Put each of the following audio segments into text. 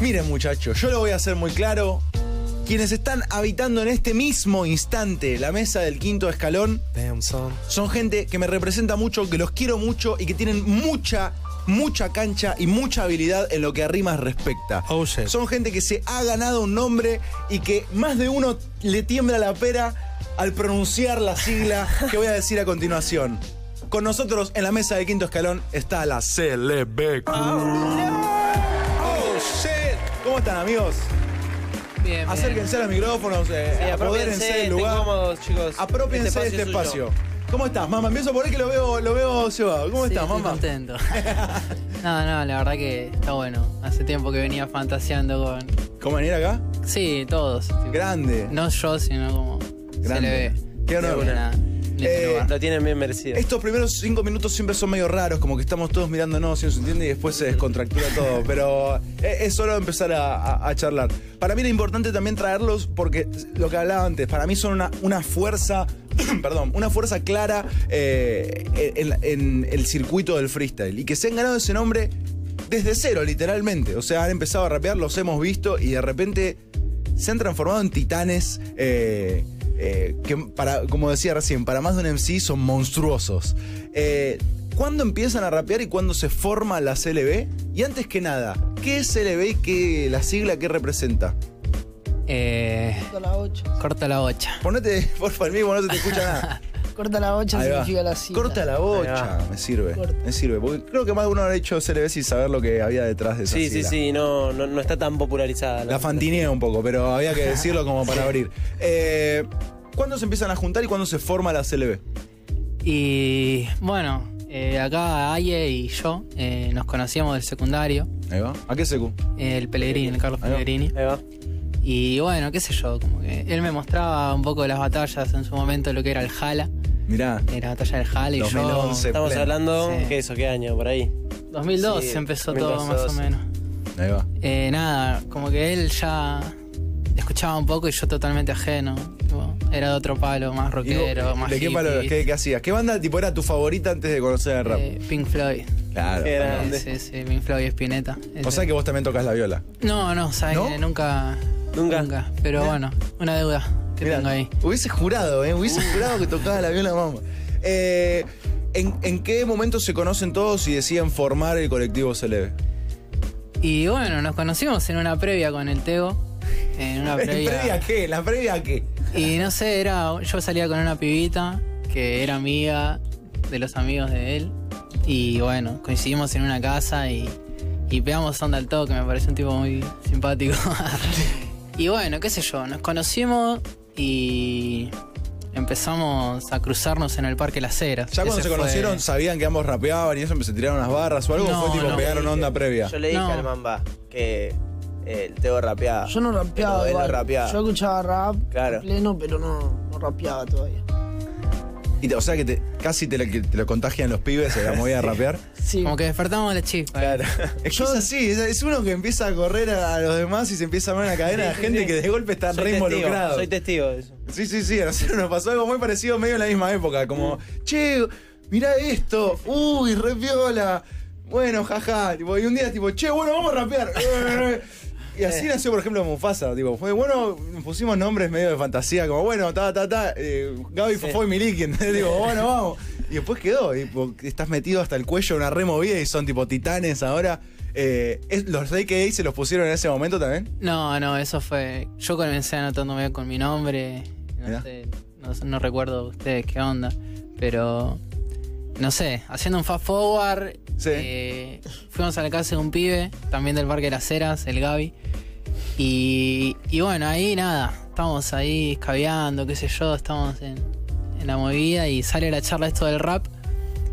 Miren muchachos, yo lo voy a hacer muy claro. Quienes están habitando en este mismo instante la mesa del quinto escalón son. gente que me representa mucho, que los quiero mucho y que tienen mucha, mucha cancha y mucha habilidad en lo que a rimas respecta. Oh. Son gente que se ha ganado un nombre y que más de uno le tiembla la pera al pronunciar la sigla que voy a decir a continuación. Con nosotros en la mesa del quinto escalón está la CLB. Oh, shit. ¿Cómo están amigos? Bien, bien. Acérquense a los micrófonos, eh, Sí, apodérense del estén lugar. cómodos, chicos. Apropiense de este es suyo. espacio. ¿Cómo estás, mamá? Empiezo por ahí que lo veo, lo veo llevado. ¿Cómo Sí, estás, estoy mamá? contento. no, no, la verdad que está bueno. Hace tiempo que venía fantaseando con. ¿Cómo venir acá? Sí, todos. tipo, Grande. No yo, sino como. Se Grande. le ve. Qué honor. De una- de este Eh. Lo tienen bien merecido. Estos primeros cinco minutos siempre son medio raros, como que estamos todos mirándonos, si no se entiende, y después se descontractura todo. Pero es, es solo empezar a, a- a charlar. Para mí era importante también traerlos porque lo que hablaba antes, para mí son una, una fuerza, perdón, una fuerza clara eh, en, en el circuito del freestyle. Y que se han ganado ese nombre desde cero, literalmente. O sea, han empezado a rapear, los hemos visto y de repente se han transformado en titanes eh, eh, que, para, como decía recién, para más de un MC son monstruosos. Eh, ¿Cuándo empiezan a rapear y cuándo se forma la CLB? Y antes que nada, ¿qué es CLB y qué, la sigla qué representa? Eh, Corta la 8. corta la bocha. Ponete, por favor, mismo no se te escucha nada. Corta la 8 Ahí va. significa la sigla. Corta la bocha, me sirve. Corta. Me sirve, porque creo que más de uno ha hecho CLB sin saber lo que había detrás de esa Sí, sí, sí, no, no, no está tan popularizada. La fantineé un poco, pero había que decirlo como para abrir. Eh, ¿Cuándo se empiezan a juntar y cuándo se forma la CLB? Y bueno, eh, acá Aye y yo eh, nos conocíamos del secundario. Ahí va. ¿A qué secu? El Pellegrini, el Carlos Ahí. Pellegrini. Ahí va. Y bueno, qué sé yo, como que él me mostraba un poco de las batallas en su momento, lo que era el Jala. Mirá, la batalla del Jala y 2011. yo. Estamos pleno. hablando, Sí. ¿qué eso? ¿Qué año? Por ahí. 2002 Sí, empezó todo 2012. más o menos. ahí va. Eh, nada, como que él ya escuchaba un poco y yo totalmente ajeno. Tipo, era de otro palo, más ¿Y vos, rockero, más ¿De qué palo? ¿Qué, qué hacías? ¿Qué banda tipo era tu favorita antes de conocer el rap? Eh, Pink Floyd. claro. qué Eh, sí, sí, Pink Floyd y Spinetta. O sea que vos también tocas la viola. No, no, sabes ¿No? que nunca. ¿Nunca? Pero bueno, una deuda que Mirá, tengo ahí. Hubiese jurado, ¿eh? Hubiese jurado que tocaba la viola mamá. Eh, ¿en, en qué momento se conocen todos y deciden formar el colectivo CLB? Y bueno, nos conocimos en una previa con el Tego. En una ¿En previa. previa a qué? ¿La previa qué? Y no sé, era. Yo salía con una pibita que era amiga de los amigos de él. Y bueno, coincidimos en una casa y, y pegamos onda al toque, me pareció un tipo muy simpático. y bueno, qué sé yo, nos conocimos y empezamos a cruzarnos en el Parque Las Heras. ¿Ya cuando Ese se fue- conocieron sabían que ambos rapeaban y eso se tiraron unas barras o algo? No, ¿O fue tipo no. pegaron onda previa? Yo le dije No. al Mamba que eh, el Teo rapeaba. Yo no rapeaba. Pero él no igual. rapeaba. Yo escuchaba rap Claro. pleno, pero no, no rapeaba todavía. Y te- o sea que te- casi te lo, que te lo contagian los pibes, se la movida a rapear. Sí. Como que despertamos la chispa. Claro. Es que es así, es, es uno que empieza a correr a los demás y se empieza a ver una cadena de Sí, sí, gente sí. que de golpe está Soy re testigo, involucrado. Soy testigo de eso. Sí, sí, sí, a nosotros nos pasó algo muy parecido medio en la misma época, como, che, mirá esto, uy, re piola, bueno, jaja, tipo, y un día tipo, che, bueno, vamos a rapear. Y así nació, por ejemplo, Mufasa, tipo, fue bueno, pusimos nombres medio de fantasía, como, bueno, ta, ta, ta, eh, Gaby. Fofo y Miliki. Digo, bueno, vamos. Y después quedó, y, estás metido hasta el cuello en una removida y son tipo titanes ahora. Eh, ¿Los AKA se los pusieron en ese momento también? No, no, eso fue. Yo comencé anotándome con mi nombre. Mirá. No sé, no, sé- no recuerdo ustedes qué onda. Pero. No sé, haciendo un fast forward. Sí. eh, fuimos a la casa de un pibe, también del Parque de las Heras, el Gaby. Y, y bueno, ahí nada, estamos ahí escabeando, qué sé yo, estamos en, en la movida y sale la charla esto del rap.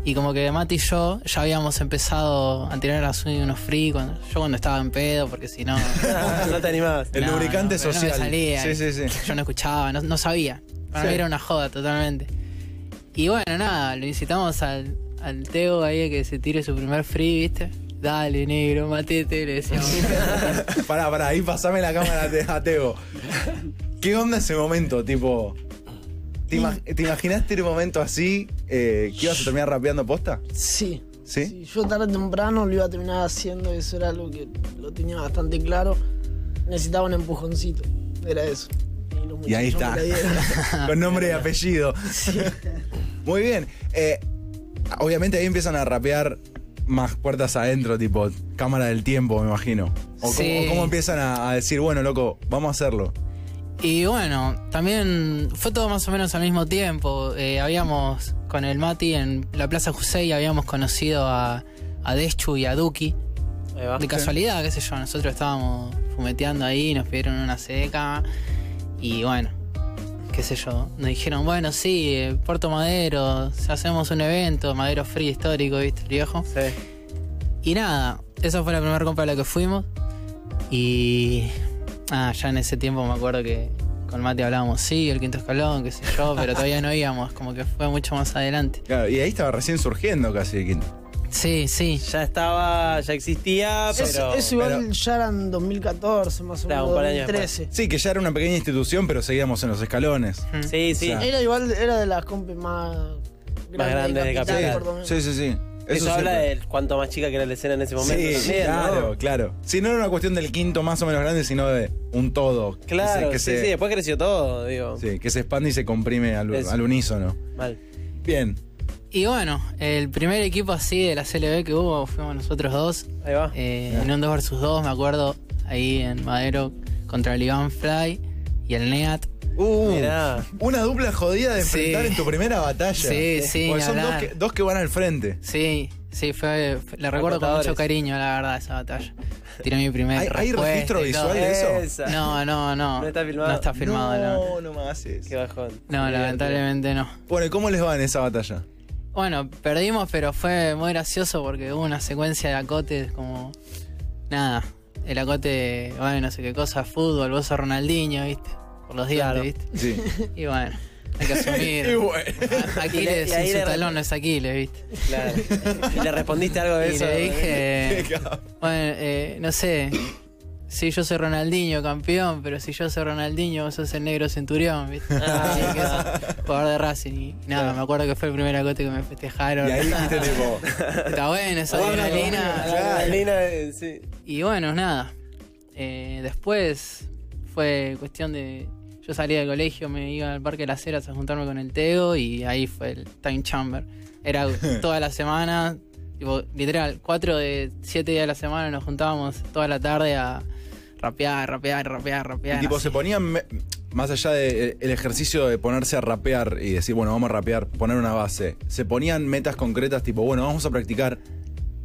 Y como que Mati y yo ya habíamos empezado a tirar a Swing unos free cuando, yo cuando estaba en pedo, porque si no. no te animabas. El No, lubricante no, pero no me social. salía. Sí, sí, sí. Yo no escuchaba, no, no sabía. Para Sí. mí era una joda totalmente. Y bueno, nada, lo incitamos al, al Teo ahí a que se tire su primer free, ¿viste? Dale, negro, matete, le decíamos. Pará, pará, ahí pasame la cámara a Te- a Teo. ¿Qué onda ese momento? Tipo. ¿Te, ima- te imaginaste un momento así eh, que ibas a terminar rapeando posta? Sí. ¿Sí? Yo tarde o temprano lo iba a terminar haciendo, eso era algo que lo tenía bastante claro. Necesitaba un empujoncito, era eso. Y ahí está. Con nombre y apellido. Muy bien. Eh, obviamente ahí empiezan a rapear más puertas adentro, tipo cámara del tiempo, me imagino. O, Sí. cómo, o cómo empiezan a, a decir, bueno, loco, vamos a hacerlo. Y bueno, también fue todo más o menos al mismo tiempo. Eh, habíamos, con el Mati en la Plaza Jusei, habíamos conocido a, a Deschu y a Duki. De casualidad, qué sé yo, nosotros estábamos fumeteando ahí, nos pidieron una seca. Y bueno, qué sé yo, nos dijeron, bueno, sí, eh, Puerto Madero, hacemos un evento, Madero Free histórico, ¿viste, el viejo? Sí. Y nada, esa fue la primera compra a la que fuimos. Y. Ah, ya en ese tiempo me acuerdo que con Mati hablábamos, sí, el quinto escalón, qué sé yo, pero todavía no íbamos, como que fue mucho más adelante. Claro, y ahí estaba recién surgiendo casi el quinto. Sí, sí. Ya estaba, ya existía, Eso, pero. eso igual pero- ya era en 2014, más o menos, un par de años 2013. Sí, que ya era una pequeña institución, pero seguíamos en los escalones. Mm. Sí, sí. O sea, Era igual, era de las compes más grandes, grandes de Capital. Sí, sí, sí. Eso, es habla de cuánto más chica que era la escena en ese momento Sí, también, claro, ¿no? claro. Si no era una cuestión del quinto más o menos grande, sino de un todo. que Claro, se- que sí, se, sí, después creció todo, digo. sí, que se expande y se comprime al, al unísono. Mal. Bien. Y bueno, el primer equipo así de la CLB que hubo fuimos nosotros dos. Ahí va. eh, en un 2 vs 2, me acuerdo, ahí en Madero contra el Iván Fly y el NEAT. Uh, Mirá. una dupla jodida de Sí. enfrentar en tu primera batalla. Sí, sí, Porque son dos que, dos que van al frente. Sí, sí, fue, fue- la recuerdo con mucho cariño, la verdad, esa batalla. Tiré mi primer ¿Hay- registro visual de eso? Esa. No, no, no. ¿No está filmado? No está filmado, no. no, no me haces. Qué bajón. No, lamentablemente no. Bueno, ¿y cómo les va en esa batalla? Bueno, perdimos, pero fue muy gracioso porque hubo una secuencia de acotes como. Nada. El acote, bueno, no sé qué cosa, fútbol, vos sos Ronaldinho, ¿viste? Por los dientes, Claro. ¿viste? Sí. Y bueno, hay que y asumir. bueno. Aquiles Y sin su talón no es Aquiles, ¿viste? Claro. ¿Y le respondiste algo de Y eso? le dije. Bueno, eh, no sé. Si yo soy Ronaldinho, campeón, pero si yo soy Ronaldinho, vos sos el negro centurión, ¿viste? Ah. Jugador de Racing. Y nada, me acuerdo que fue el primer acote que me festejaron. Y ahí dijiste tipo. Está bueno esa Bueno, adrenalina. adrenalina, eh, sí. Y bueno, nada. Eh, después fue cuestión de. Yo salía del colegio, me iba al Parque de las Heras a juntarme con el Teo y ahí fue el Time Chamber. Era toda la semana, tipo, literal, cuatro de siete días de la semana nos juntábamos toda la tarde a rapear, rapear, rapear, rapear. Y tipo, así. se ponían, me- más allá del ejercicio de ponerse a rapear y decir, bueno, vamos a rapear, poner una base, se ponían metas concretas, tipo, bueno, vamos a practicar,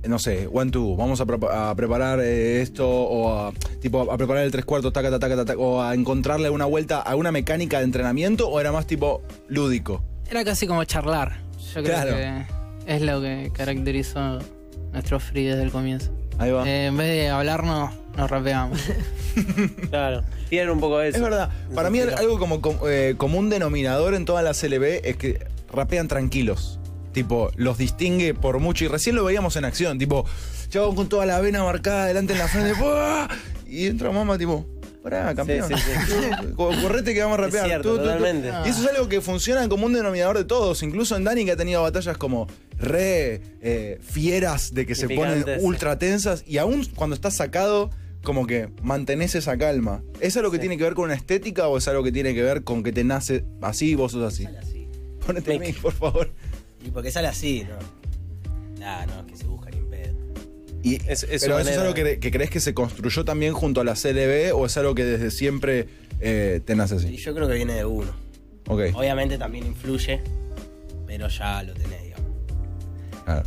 eh, no sé, one, two, vamos a, prepa- a preparar eh, esto, o a, tipo, a preparar el tres cuartos, taca, taca, taca, taca, o a encontrarle una vuelta a una mecánica de entrenamiento, o era más tipo lúdico. Era casi como charlar. Yo creo Claro. que es lo que caracterizó nuestro free desde el comienzo. Ahí va. Eh, en vez de hablarnos, nos rapeamos. Claro. Tienen un poco de eso. Es verdad. Para mí algo como com- eh, común denominador en toda la CLB es que rapean tranquilos. Tipo, los distingue por mucho. Y recién lo veíamos en acción. Tipo, chabón con toda la vena marcada delante en la frente. ¡buah! Y entra mamá, tipo, pará, campeón. Sí, sí, Co- Correte que vamos a Es rapear. cierto, Tú, tú, tú. totalmente. Y eso es algo que funciona como un denominador de todos. Incluso en Dani que ha tenido batallas como re eh, fieras de que se ponen ultra tensas. Y aún cuando estás sacado, como que mantenés esa calma. ¿Es algo que Sí. tiene que ver con una estética o es algo que tiene que ver con que te nace así y vos sos así? Sale así. Ponete a mí, por favor. Y porque sale así, ¿no? Nah, no, que Y, Es- pero eso es algo que, que crees que se construyó también junto a la CLB o es algo que desde siempre eh, te nace Y así. yo creo que viene de uno. Obviamente también influye, pero ya lo tenés, digamos. Ah,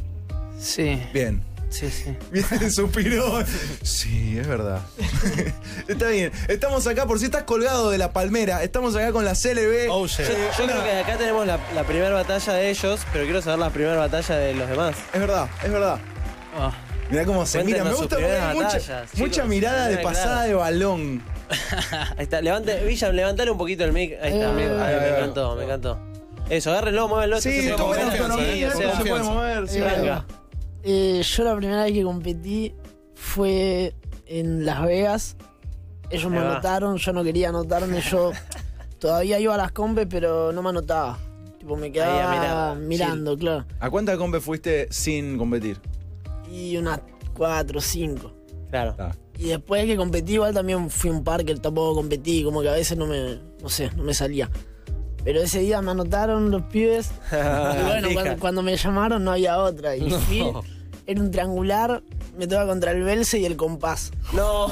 Sí, bien. sí, sí. Bien, suspiró. Sí, es verdad. Está bien. Estamos acá, por si estás colgado de la palmera, estamos acá con la CLB. Oh, shit. Yo, yo creo que acá tenemos la, la primera batalla de ellos, pero quiero saber la primera batalla de los demás. Es verdad, es verdad. Oh, Mirá cómo se mira. Me gusta primeras mucha, batallas, mucha chicos. mirada de Claro. pasada de balón. Ahí está, levante, Villa, levantale un poquito el mic. Ahí está, Eh, amigo. Ahí, me encantó, me encantó. Eso, agárrenlo, muévanlo. Sí, se puede autonomía, se puede mover. sí. Eh, Venga. eh, yo la primera vez que competí fue en Las Vegas. Ellos me anotaron, yo no quería anotarme, yo todavía iba a las compes, pero no me anotaba. Tipo, me quedaba mirando, claro. ¿A cuántas compes fuiste sin competir? Y unas cuatro, cinco. Claro. Ah. Y después que competí, igual también fui a un parque, tampoco competí, como que a veces no me, no sé, no me salía. Pero ese día me anotaron los pibes. y bueno, cuando, cuando me llamaron no había otra. Y fui, era un triangular, me tocaba contra el Belce y el compás. No.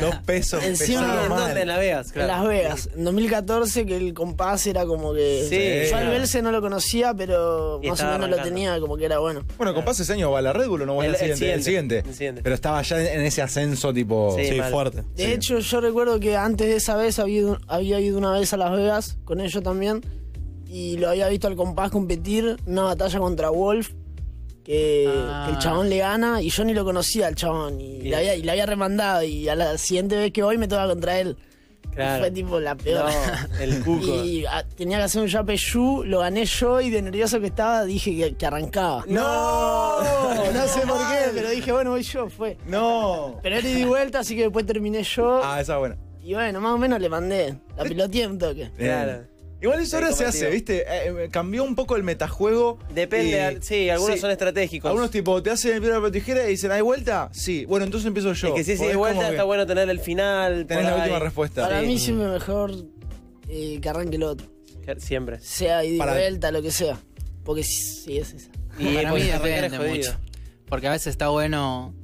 Dos pesos. Encima- ¿En dónde? En Las Vegas, claro. En Las Vegas, en 2014, que el compás era como que. Sí, yo al. Belce no lo conocía, pero Y más o menos lo tenía como que era bueno. Bueno, compás ese año va a la Red Bull o no va El- al el siguiente, el siguiente. siguiente, el siguiente. Pero estaba ya en ese ascenso tipo. Sí, fuerte. De Sí. hecho, yo recuerdo que antes de esa vez había ido, había ido una vez a Las Vegas con ellos también. Y lo había visto al compás competir, una batalla contra Wolf. Que, Ah. que el chabón le gana y yo ni lo conocía al chabón. Y, le, había, y le había remandado. Y a la siguiente vez que voy me toca contra él. Y Claro. fue tipo la peor. No, el cuco. Y ah, tenía que hacer un Yape lo gané yo y de nervioso que estaba dije que, que arrancaba. ¡No! No sé por qué, pero dije, bueno, voy yo, fue. ¡No! Pero ida y vuelta, así que después terminé yo. Ah, esa es buena. Y bueno, más o menos le mandé. La piloteé un toque. Claro. Igual eso ahora se hace, ¿viste? Eh, eh, cambió un poco el metajuego. Depende, y- al- sí, algunos sí. son estratégicos. Algunos tipo, te hacen el piedra papel tijera y dicen, ¿hay vuelta? Sí. Bueno, entonces empiezo yo. Es que sí, sí, Porque de es vuelta está que bueno tener el final. Tenés por la ahí. última respuesta. Para Sí. mí siempre mejor eh, que arranque el otro. Siempre. Sea y Para- vuelta, lo que sea. Porque sí, sí, es esa. Y Para mí depende mucho. Porque a veces está bueno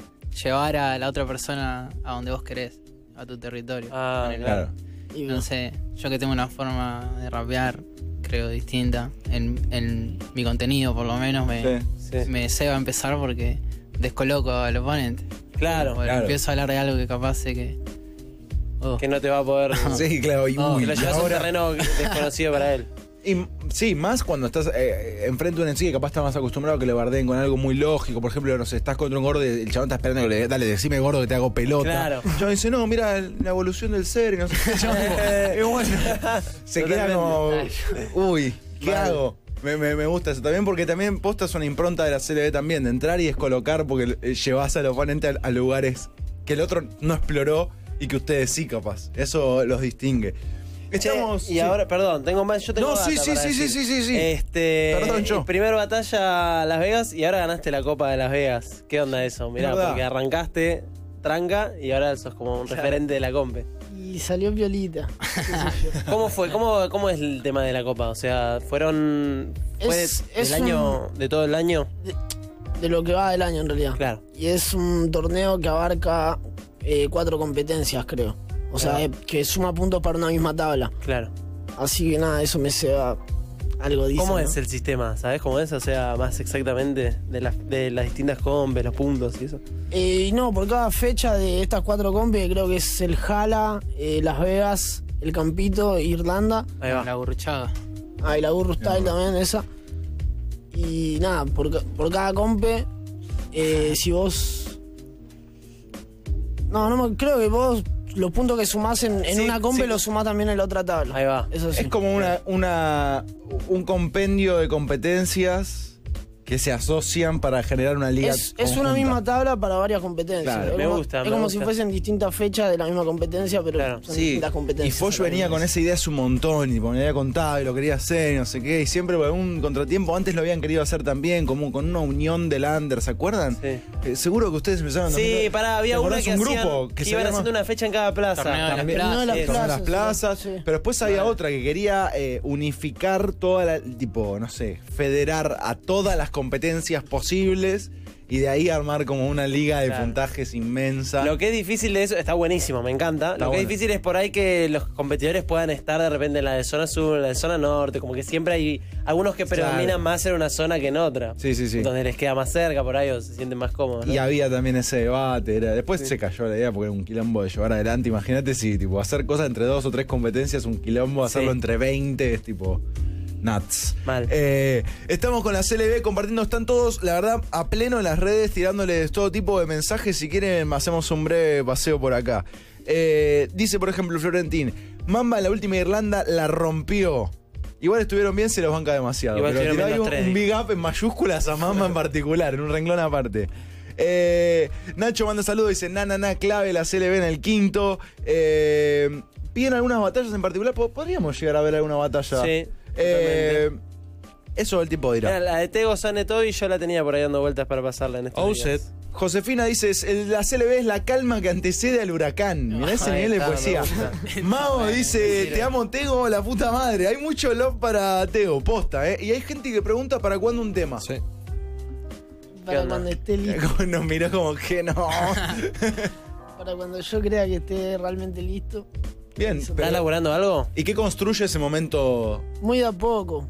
llevar a la otra persona a donde vos querés, a tu territorio. Ah. Claro. Y No sé, yo que tengo una forma de rapear, creo, distinta. En, en mi contenido, por lo menos, me, Sí. Sí. me ceba a empezar porque descoloco al oponente. Claro. Claro. empiezo a hablar de algo que capaz sé que. Oh, Que no te va a poder. Sí, claro. Y, Oh, uy, que lo llevas a un ahora- terreno desconocido para él. Y sí, más cuando estás eh, enfrente de un MC que capaz está más acostumbrado a que le bardeen con algo muy lógico. Por ejemplo, no sé, estás contra un gordo y el chabón está esperando que le dale, decime gordo que te hago pelota. Claro. Chabón dice, no, mira la evolución del ser y no sé qué. Y bueno, se queda como, uy, ¿qué hago? Me, me- me gusta eso también porque también postas una impronta de la CLB también, de entrar y descolocar porque eh, llevas al oponente a, a lugares que el otro no exploró y que ustedes sí capaz. Eso los distingue. Echamos... Che, y sí. ahora, perdón, tengo más. Yo tengo No, sí, sí, para sí, sí, sí, sí, sí. Este. Perdón, yo. Primer batalla Las Vegas y ahora ganaste la Copa de Las Vegas. ¿Qué onda eso? Mirá, porque arrancaste tranca y ahora sos como un referente de la compe. Y salió violita. ¿Cómo fue? ¿Cómo, ¿Cómo es el tema de la Copa? O sea, ¿fueron. ¿Fue es año. de todo el año? De lo que va del año en realidad. Claro. Y es un torneo que abarca eh, cuatro competencias, creo. O sea, que suma puntos para una misma tabla. Claro. Así que nada, eso me ceba algo dice. ¿Cómo ¿no? es el sistema? ¿Sabes cómo es? O sea, más exactamente de las, de las distintas compes, los puntos y eso. Eh, no, por cada fecha de estas cuatro compes, creo que es el Jala, eh, Las Vegas, el Campito e Irlanda. Ahí va. la burruchaga. Ah, y la Burro Style también, esa. Y nada, por, por cada compe, eh, si vos. No, no me- creo que vos los puntos que sumás en, en Sí, una compe sí. los sumás también en la otra tabla. Ahí va. Eso sí. Es como una, una un compendio de competencias que se asocian para generar una liga. Es, es una misma tabla para varias competencias. Claro, es me como, gusta, Es me como gusta. si fuesen distintas fechas de la misma competencia, pero Claro. son Sí, distintas y competencias. Foch venía con esa idea hace un montón, y me había contado y lo quería hacer, y no sé qué, y siempre por algún contratiempo, antes lo habían querido hacer también, como con una unión del under, ¿se acuerdan? Sí. Eh, seguro que ustedes empezaron Sí, ¿no? pará, ¿Te había una que, un grupo que, que se iban llama- haciendo una fecha en cada plaza. También, las Sí, de las plazas, plazas, sí. pero después había otra que quería eh, unificar toda la, tipo, no sé, federar a todas las competencias posibles y de ahí armar como una liga de Claro. puntajes inmensa. Lo que es difícil de eso, está buenísimo, me encanta. Está Lo que bueno. es difícil es por ahí que los competidores puedan estar de repente en la de zona sur, en la de zona norte, como que siempre hay algunos que Claro. predominan más en una zona que en otra. Sí, sí, sí. Donde les queda más cerca por ahí o se sienten más cómodos. ¿no? Y había también ese debate. era- después se cayó la idea porque era un quilombo de llevar adelante. Imagínate si tipo hacer cosas entre dos o tres competencias, un quilombo, hacerlo Sí. entre 20 es tipo nuts. Mal. Eh, estamos con la CLB compartiendo, están todos, la verdad, a pleno en las redes, tirándoles todo tipo de mensajes. Si quieren, hacemos un breve paseo por acá. Eh, dice, por ejemplo, Florentín, Mamba en la última Irlanda la rompió. Igual estuvieron bien, se los banca demasiado. Igual pero un, un big up en mayúsculas a Mamba en particular, en un renglón aparte. Eh, Nacho manda saludos, dice, na, na, na, clave la CLB en el quinto. Eh, piden algunas batallas en particular. Po- Podríamos llegar a ver alguna batalla. Sí, Eh, eso el tiempo dirá. Mira, la de Tego Sane todo y yo la tenía por ahí dando vueltas para pasarla en estos días. shit. Josefina dice, la CLB es la calma que antecede al huracán. Mirá ese nivel de poesía. Mao dice, te amo Tego, la puta madre. Hay mucho love para Tego, posta, ¿eh? Y hay gente que pregunta para cuándo un tema. Sí. Para cuando esté listo. Nos miró como que no. Para cuando yo crea que esté realmente listo. Bien, ¿Estás pero- laburando algo? ¿y qué construye ese momento? Muy de a poco.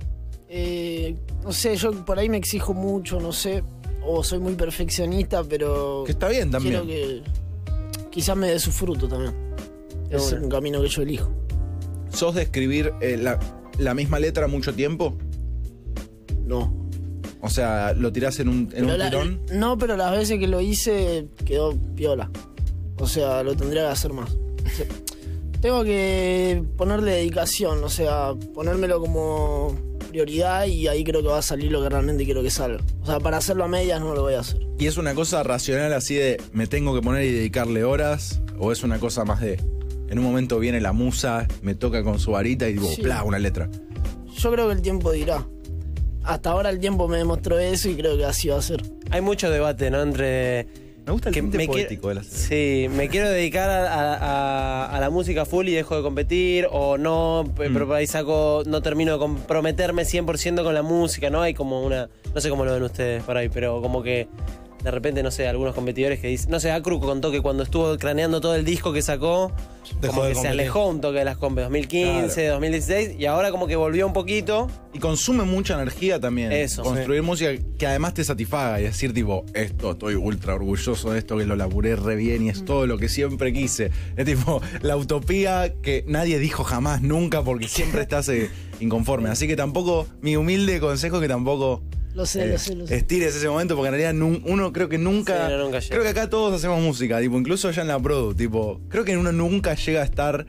Eh, no sé, yo por ahí me exijo mucho, no sé. O soy muy perfeccionista, pero. Que está bien también. Quiero que. Quizás me dé su fruto también. Es un camino que yo elijo. ¿Sos de escribir eh, la, la misma letra mucho tiempo? No. O sea, lo tirás en un, en Pero un la- tirón. no, pero las veces que lo hice quedó piola. O sea, lo tendría que hacer más. Tengo que ponerle dedicación, o sea, ponérmelo como prioridad y ahí creo que va a salir lo que realmente quiero que salga. O sea, para hacerlo a medias no lo voy a hacer. ¿Y es una cosa racional así de me tengo que poner y dedicarle horas? ¿O es una cosa más de en un momento viene la musa, me toca con su varita y digo, Sí. bla, una letra? Yo creo que el tiempo dirá. Hasta ahora el tiempo me demostró eso y creo que así va a ser. Hay mucho debate, ¿no? Entre. Me gusta el que me quiero- poético de la Sí, me quiero dedicar a, a- a- a la música full y dejo de competir, o no, Mm. pero por ahí saco, no termino de comprometerme 100% con la música, ¿no? Hay como una. No sé cómo lo ven ustedes por ahí, pero como que. De repente, no sé, algunos competidores que dicen. No sé, Acru contó que cuando estuvo craneando todo el disco que sacó, Dejó como de que se alejó un toque de las compes. 2015, 2016, y ahora como que volvió un poquito. Y consume mucha energía también. Eso, Construir música que además te satisfaga y decir, tipo, esto, estoy ultra orgulloso de esto, que lo laburé re bien y es todo lo que siempre quise. Es tipo, la utopía que nadie dijo jamás, nunca, porque siempre estás eh, inconforme. Así que tampoco, mi humilde consejo es que tampoco. Lo sé, eh, lo sé, lo sé. estires ese momento porque en realidad nun- uno creo que nunca, Sí, no, nunca llega. creo que acá todos hacemos música tipo incluso ya en la produ tipo creo que uno nunca llega a estar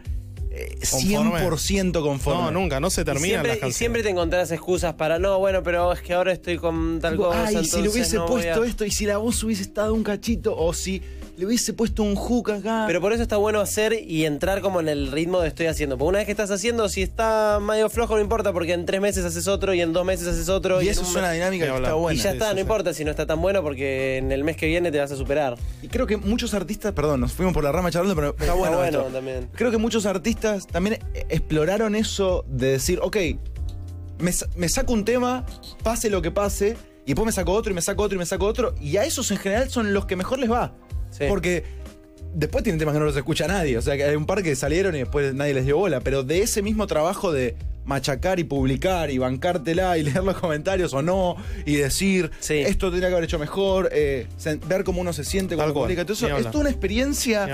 eh, Conforme. 100% conforme No, nunca, no se Y terminan siempre, las y siempre te encontrás excusas para, no, bueno, pero es que ahora estoy con tal Tipo, cosa. Ay, si le hubiese no puesto a-". esto y si la voz hubiese estado un cachito o si le hubiese puesto un hook acá. Pero por eso está bueno hacer y entrar como en el ritmo de estoy haciendo. Porque una vez que estás haciendo, si está medio flojo, no importa, porque en tres meses haces otro y en dos meses haces otro. y eso un es una dinámica que está buena. Y ya está, no sí. importa si no está tan bueno, porque en el mes que viene te vas a superar. Y creo que muchos artistas, perdón, nos fuimos por la rama charlando, pero está bueno. bueno esto. también. Creo que muchos artistas también eh, exploraron eso de decir, ok, me saco un tema, pase lo que pase, y después me saco otro y me saco otro y me saco otro, y a esos en general son los que mejor les va. Sí. Porque después tienen temas que no los escucha nadie, o sea que hay un par que salieron y después nadie les dio bola, pero de ese mismo trabajo de machacar y publicar y bancártela y leer los comentarios o no y decir Sí. esto tendría que haber hecho mejor, eh, ver cómo uno se siente cuando publica todo eso, es toda una experiencia.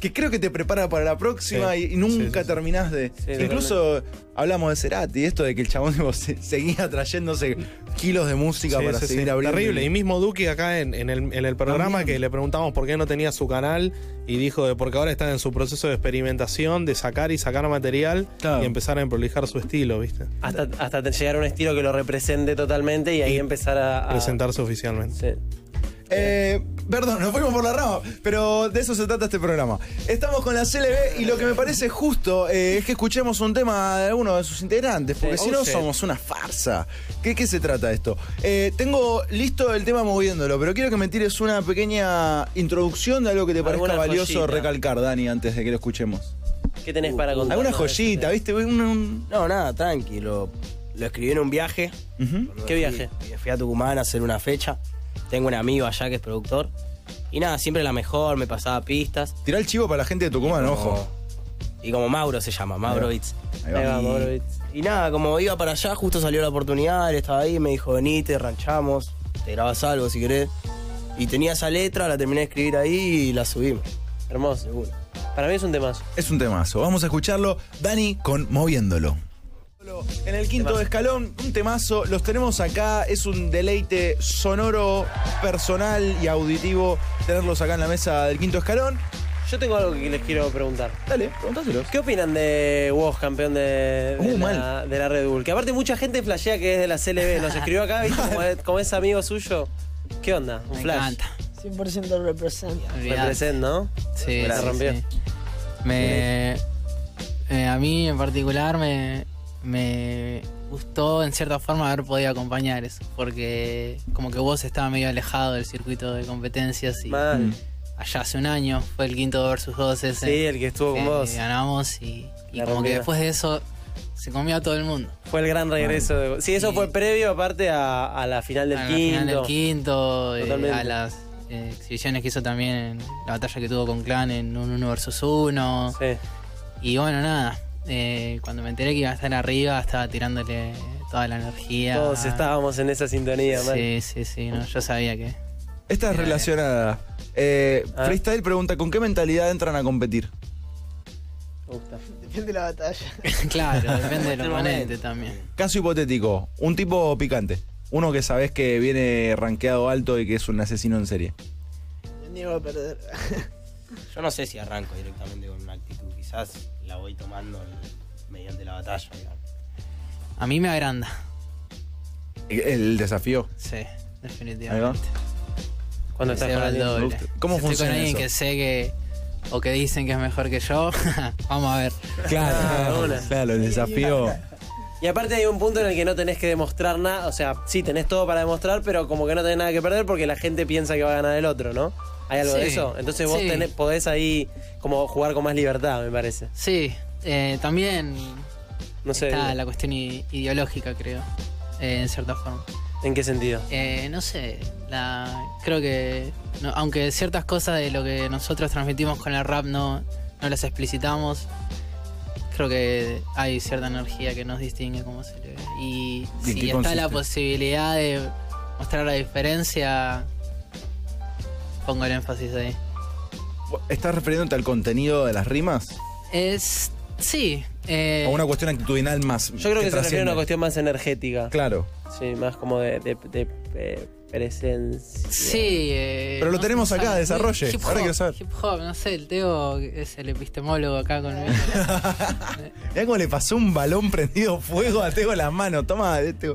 Que creo que te prepara para la próxima Sí, y, y nunca sí, terminás de. Sí, Incluso hablamos de Cerati, esto de que el chabón tipo, se- seguía trayéndose kilos de música Sí, para sí, seguir sí. abriendo. Terrible. Y mismo Duki acá en, en el, en el programa También. que le preguntamos por qué no tenía su canal y dijo de porque ahora está en su proceso de experimentación, de sacar y sacar material Claro. y empezar a prolijar su estilo, ¿viste? Hasta, hasta llegar a un estilo que lo represente totalmente y ahí Y empezar a. a- Presentarse oficialmente. Eh, perdón, nos fuimos por la rama, pero de eso se trata este programa. Estamos con la CLB y lo que me parece justo eh, es que escuchemos un tema de alguno de sus integrantes, porque Sí. si no shit. somos una farsa. ¿Qué, qué se trata esto? Eh, tengo listo el tema moviéndolo, pero quiero que me tires una pequeña introducción de algo que te parezca Alguna valioso joyita. recalcar, Dani, antes de que lo escuchemos. ¿Qué tenés para contar? Alguna joyita, ¿viste? Un- un- No, nada, tranquilo. Lo escribí en un viaje. Ujú. Cuando ¿Qué fui- viaje? Fui a Tucumán a hacer una fecha. Tengo un amigo allá que es productor. Y nada, siempre la mejor, me pasaba pistas. Tirá el chivo para la gente de Tucumán, ojo. Y como Mauro se llama, Mauro Beats. Ahí va. Ahí va, Y- Mauro. Y nada, como iba para allá, justo salió la oportunidad, él estaba ahí, me dijo, venite, ranchamos, te grabas algo si querés. Y tenía esa letra, la terminé de escribir ahí y la subimos. Hermoso. Seguro. Para mí es un temazo. Es un temazo. Vamos a escucharlo, Dani, con Moviéndolo. En el quinto Temazo. escalón, un temazo. Los tenemos acá. Es un deleite sonoro, personal y auditivo tenerlos acá en la mesa del quinto escalón. Yo tengo algo que les quiero preguntar. Dale, pregúntaselos. ¿Qué opinan de Woz, campeón de, de, Uh, la, mal. de la Red Bull? Que aparte mucha gente flashea que es de la CLB. Nos escribió acá, ¿viste? Como es, como es amigo suyo. ¿Qué onda? Un Me flash. encanta. 100% representa. Olvidate. Represent, ¿no? Sí, La sí, rompió. sí. Me. Eh, a mí en particular me, me gustó en cierta forma haber podido acompañar eso, porque como que vos estaba medio alejado del circuito de competencias y Mal. allá hace un año fue el quinto versus 2 ese. Sí, el que estuvo con que vos. ganamos y, como que después de eso se comió a todo el mundo. Fue el gran regreso. de- Sí, eso Sí. fue previo aparte a, a la final del a la quinto. final del quinto, eh, Totalmente. a las eh, exhibiciones que hizo también en la batalla que tuvo con Clan en un 1 versus 1. Sí. Y bueno, nada, eh, cuando me enteré que iba a estar arriba, estaba tirándole toda la energía. Todos estábamos en esa sintonía, man. Sí, sí, sí, no, yo sabía que... Esta es relacionada. Eh, Ah. Freestyle pregunta, ¿con qué mentalidad entran a competir? Depende de la batalla. claro, depende del El oponente también. Caso hipotético, un tipo picante. Uno que sabes que viene rankeado alto y que es un asesino en serie. Me niego a perder. Yo no sé si arranco directamente con una actitud, quizás la voy tomando el- mediante la batalla. digamos. A mí me agranda, El desafío. sí, definitivamente. Cuando estás con doble. ¿Cómo Si estoy funciona con alguien eso? que sé que... O que dicen que es mejor que yo, vamos a ver. Claro, una. claro, el desafío. Y aparte hay un punto en el que no tenés que demostrar nada. O sea, sí, tenés todo para demostrar, pero como que no tenés nada que perder porque la gente piensa que va a ganar el otro, ¿no? ¿Hay algo de eso? Entonces vos sí. tenés- podés ahí como jugar con más libertad, me parece. Sí, eh, también No sé, está la cuestión ideológica, creo, eh, en cierta forma. ¿en qué sentido? Eh, no sé, la, creo que no- aunque ciertas cosas de lo que nosotros transmitimos con el rap no, no las explicitamos, creo que hay cierta energía que nos distingue como se le ve. Y ¿Y en si está la posibilidad de mostrar la diferencia, pongo el énfasis ahí. ¿Estás refiriéndote al contenido de las rimas? Es, sí. eh, ¿O una cuestión actitudinal más? Yo creo que, se refiere a una cuestión más energética. Claro. Sí, más como de, de- de, eh, presencia. Sí, eh, Pero lo no- tenemos acá, sabe, desarrolle. hip Ahora hop, quiero saber. Hip hop, no sé, el Teo es el epistemólogo acá conmigo. Mirá cómo le pasó un balón prendido fuego a Teo en las manos. Toma, eh, Teo.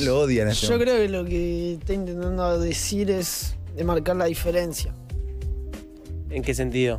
Lo odian este Yo creo que lo que está intentando decir es de marcar la diferencia. ¿En qué sentido?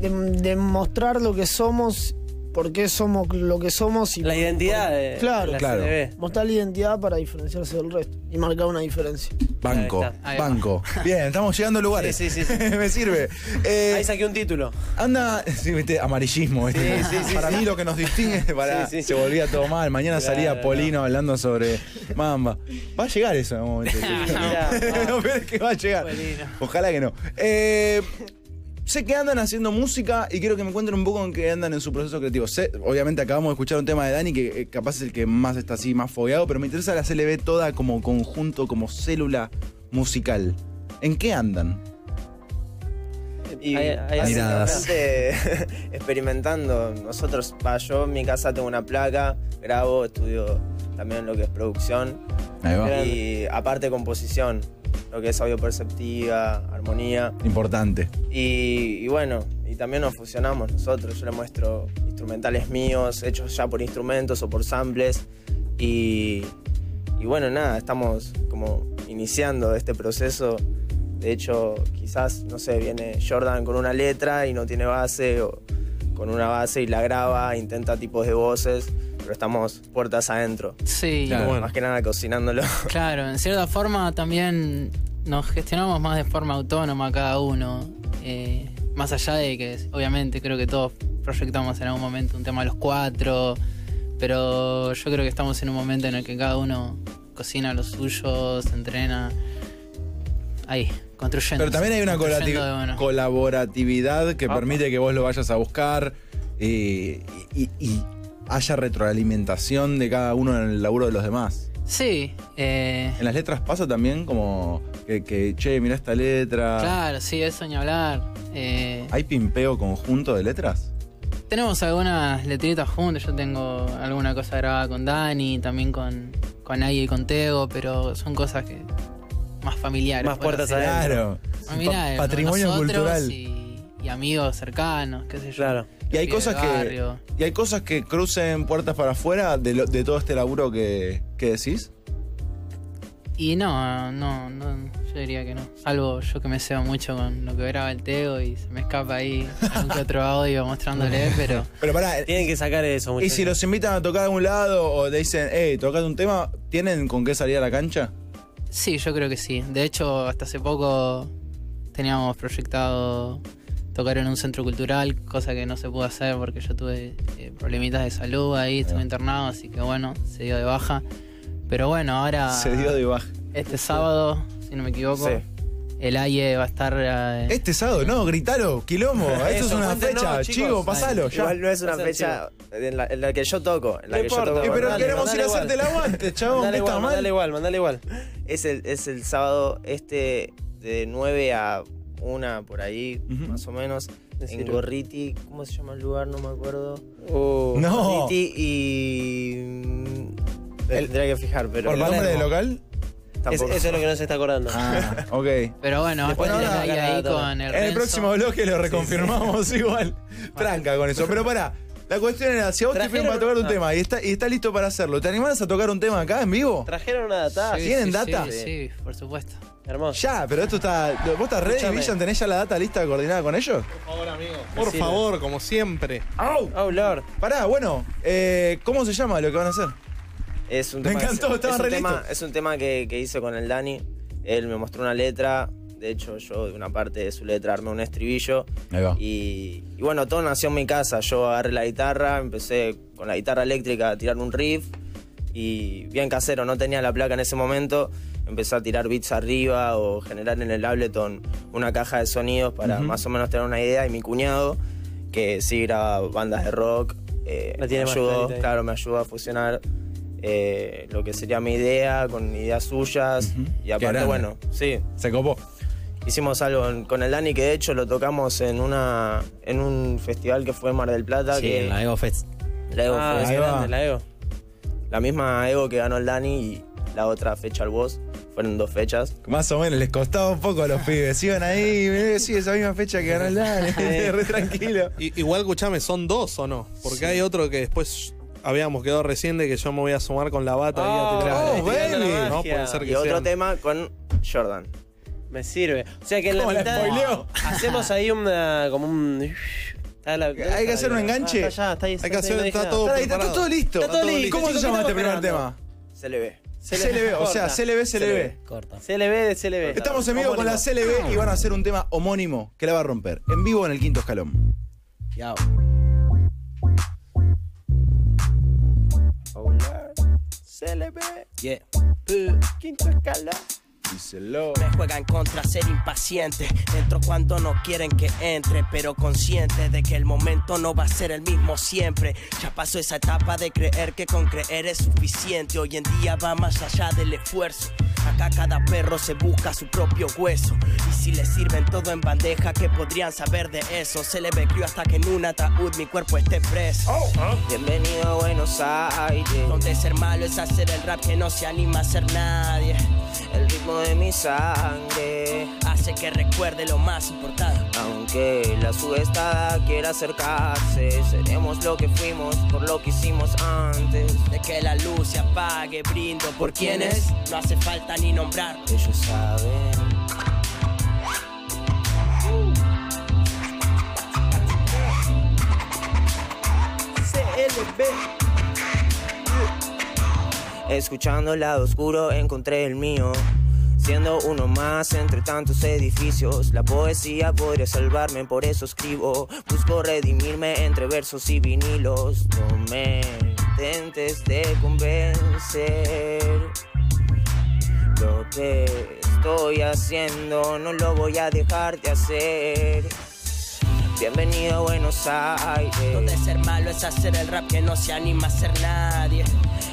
De, de mostrar lo que somos, por qué somos lo que somos y La identidad de Claro. la Claro. Mostrar la identidad para diferenciarse del resto y marcar una diferencia. Banco, Ahí está. Ahí va. banco. Bien, estamos llegando a lugares. Sí, sí, sí. Me sirve. Eh, Ahí saqué un título. Anda, sí, viste, amarillismo. ¿viste? Sí, sí, sí, para mí lo que nos distingue, para, sí. se volvía todo mal. Mañana Claro, salía no. Polino hablando sobre Mamba. Va a llegar eso en un momento. Mirá, peor es que va a llegar. Polino. Ojalá que no. Eh, sé que andan haciendo música y quiero que me cuenten un poco en qué andan en su proceso creativo. Sé, obviamente acabamos de escuchar un tema de Dani que eh, capaz es el que más está así, más fogueado, pero me interesa la CLB toda como conjunto, como célula musical. ¿En qué andan? Y Hay- hay- básicamente experimentando. Nosotros, yo en mi casa tengo una placa, grabo, estudio también lo que es producción Ahí va. y aparte composición, lo que es audio perceptiva, armonía. Importante. Y, y bueno, y también nos fusionamos nosotros. Yo le muestro instrumentales míos, hechos ya por instrumentos o por samples. Y, y bueno, nada, estamos como iniciando este proceso. De hecho, quizás, no sé, viene Jordan con una letra y no tiene base, o con una base y la graba, intenta tipos de voces, pero estamos puertas adentro. Sí, Claro. claro. Más que nada cocinándolo. en cierta forma también nos gestionamos más de forma autónoma cada uno. eh, más allá de que obviamente creo que todos proyectamos en algún momento un tema a los cuatro, pero yo creo que estamos en un momento en el que cada uno cocina lo suyo, se entrena. Ahí, construyendo. Pero también hay una colaboratividad que permite que vos lo vayas a buscar eh, y, y- y haya retroalimentación de cada uno en el laburo de los demás. Sí, eh, En las letras pasa también como que, que, che, mira esta letra. claro, sí, eso ni hablar. Eh, ¿Hay pimpeo conjunto de letras? Tenemos algunas letritas juntas, yo tengo alguna cosa grabada con Dani, también con, con Aya y con Tego, pero son cosas que más familiares. Más puertas adentro. decirlo. Pa- patrimonio cultural. Y, y amigos cercanos, qué sé yo. Claro. Y hay cosas que. Y hay cosas que crucen puertas para afuera de, lo- de todo este laburo que, que decís. Y no, no, no, yo diría que no. Salvo yo que me cebo mucho con lo que graba el Teo y se me escapa ahí algún que otro audio mostrándole, pero Pero pará, Tienen que sacar eso, y muchachos. si los invitan a tocar a algún lado o te dicen, hey, tocate un tema, ¿tienen con qué salir a la cancha? sí, yo creo que sí. De hecho, hasta hace poco teníamos proyectado tocar en un centro cultural, cosa que no se pudo hacer porque yo tuve eh, problemitas de salud ahí, estuve internado, así que bueno, se dio de baja. Pero bueno, ahora Se dio de baja. este sábado, si no me equivoco, Sí. el AIE va a estar... eh, Este sábado, no, gritalo, quilombo. Esto es Eso, una cuéntenos, fecha, chicos. chico, pasalo, ya. Igual no es una fecha en la, en la que yo toco. En la No que importa, yo toco Eh, pero Mandale, queremos ir a hacerte el aguante, chabón, Mandale ¿qué está igual, mal? mandale igual, mandale igual. Es el, es el sábado este de 9 a 1 por ahí, más o menos. En. Gorriti, ¿cómo se llama el lugar? No me acuerdo. Uh, No. Gorriti y. mm, me tendría que fijar, pero. ¿Por el nombre del local? es- eso es lo que no se está acordando. Ah, ok. Pero bueno, Después el AIE ahí con el En el próximo bloque lo reconfirmamos igual. Tranca con eso. Pero pará, la cuestión era, si a vos te Trajeron- para tocar un ah. tema y está, y está listo para hacerlo, ¿te animás a tocar un tema acá en vivo? ¿Trajeron una data? Sí, ¿Tienen sí, data? Sí, sí, por supusto. Hermoso. Ya, pero esto está. ¿Vos estás ready. Villan? ¿Tenés ya la data lista coordinada con ellos? Por favor, amigo. Por Decilo. favor, como siempre. ¡Au! Oh, Lord. Pará, bueno, eh, ¿cómo se llama lo que van a hacer? Es un Me tema que encantó, estaba es un re tema, listo. es un tema que, que hice con el Dani. Él me mostró una letra. De hecho, yo de una parte de su letra armé un estribillo. Ahí va. Y, y bueno, todo nació en mi casa. Yo agarré la guitarra, empecé con la guitarra eléctrica a tirar un riff. Y bien casero, no tenía la placa en ese momento. Empecé a tirar beats arriba o generar en el Ableton una caja de sonidos para más o menos tener una idea. Y mi cuñado, que sí graba bandas de rock, eh, me ayudó, claro, me ayudó a fusionar eh, lo que sería mi idea con ideas suyas. Y aparte, bueno, sí, Se copó. Hicimos algo con el Dani que de hecho lo tocamos en una en un festival que fue en Mar del Plata. Sí, que, en la Ego Fest. la Evo Ah, Fest. grande, la Ego. La misma Evo que ganó el Dani y la otra fecha el Boss. Fueron dos fechas. Más o menos, les costaba un poco a los pibes. Iban ahí, sí, esa misma fecha que ganó el Dani. Re tranquilo. Igual, escuchame, ¿son dos o no? Porque hay otro que después habíamos quedado recién de que yo me voy a sumar con la bata ahí a tirar. Oh, baby. No, puede ser Y otro sean- tema con Jordan. Me sirve. O sea que en la ¿Cómo la mitad spoileó? hacemos ahí una como un la- Hay que hacer un enganche. Ah, está allá, está ahí, Hay que hacer- no está todo Está, listo. Está todo listo, ¿Cómo se llama ¿qué este primer tema? Se le ve. CLB, o sea. CLB, CLB. Corta. CLB de CLB. Estamos en vivo con la CLB y van a hacer un tema homónimo que la va a romper. En vivo en el quinto escalón. Yao. CLB. Yeah. Quinto escala. Díselo. Me juegan contra ser impaciente. Entro cuando no quieren que entre, pero consciente de que el momento no va a ser el mismo siempre. Ya pasó esa etapa de creer que con creer es suficiente. Hoy en día va más allá del esfuerzo. Acá cada perro se busca su propio hueso. Y si le sirven todo en bandeja, ¿qué podrían saber de eso? Se le ve crío hasta que en un ataúd mi cuerpo esté preso. Bienvenido a Buenos Aires. Donde ser malo es hacer el rap que no se anima a ser nadie. El ritmo de mi sangre. Hace que recuerde lo más importante. Aunque la subestada quiera acercarse, seremos lo que fuimos por lo que hicimos antes. De que la luz se apague, brindo por quienes no hace falta ni nombrar. Ellos saben. Escuchando el lado oscuro encontré el mío. Siendo uno más entre tantos edificios, la poesía podría salvarme, por eso escribo. Busco redimirme entre versos y vinilos. No me intentes de convencer. Lo que estoy haciendo no lo voy a dejar de hacer. Bienvenido a Buenos Aires. Donde ser malo es hacer el rap que no se anima a ser nadie.